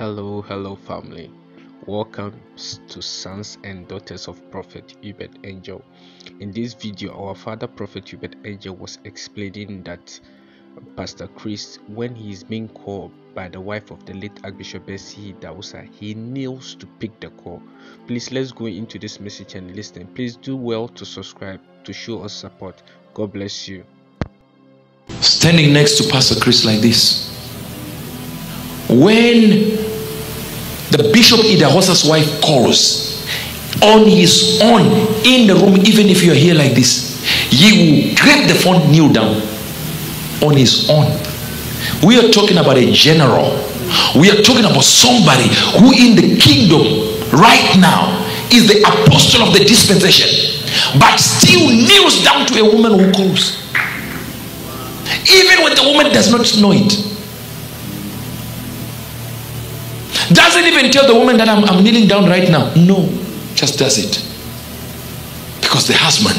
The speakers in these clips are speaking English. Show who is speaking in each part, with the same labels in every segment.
Speaker 1: Hello, hello, family. Welcome to Sons and Daughters of Prophet Uebert Angel. In this video, our father Prophet Uebert Angel was explaining that Pastor Chris, when he is being called by the wife of the late Archbishop Benson Idahosa, he kneels to pick the call. Please let's go into this message and listen. Please do well to subscribe to show us support. God bless you.
Speaker 2: Standing next to Pastor Chris like this. When the Bishop Idahosa's wife calls on his own in the room, even if you're here like this, he will grab the phone, kneel down on his own. We are talking about a general. We are talking about somebody who in the kingdom right now is the apostle of the dispensation, but still kneels down to a woman who calls. Even when the woman does not know it. Doesn't even tell the woman that I'm, I'm kneeling down right now. No, just does it. Because the husband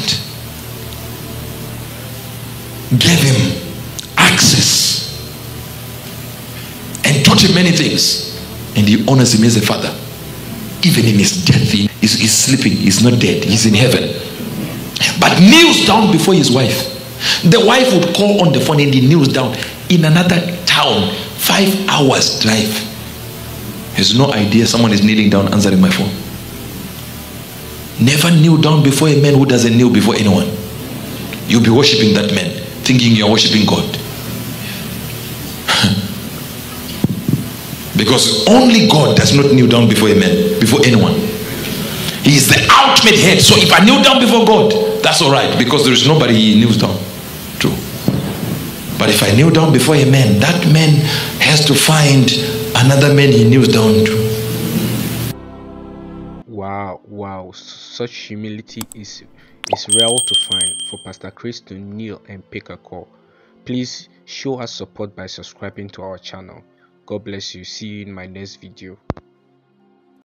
Speaker 2: gave him access and taught him many things. And he honors him as a father. Even in his death, he's, he's sleeping, he's not dead, he's in heaven. But kneels down before his wife. The wife would call on the phone and he kneels down in another town, five hours drive. Has no idea someone is kneeling down answering my phone. Never kneel down before a man who doesn't kneel before anyone. You'll be worshiping that man, thinking you're worshiping God. because only God does not kneel down before a man, before anyone. He is the ultimate head. So if I kneel down before God, that's all right because there is nobody he kneels down to. But if I kneel down before a man, that man has to find another man he kneels down to.
Speaker 1: Wow, wow, such humility is is rare to find for Pastor Chris to kneel and pick a call. Please show us support by subscribing to our channel. God bless you. See you in my next video.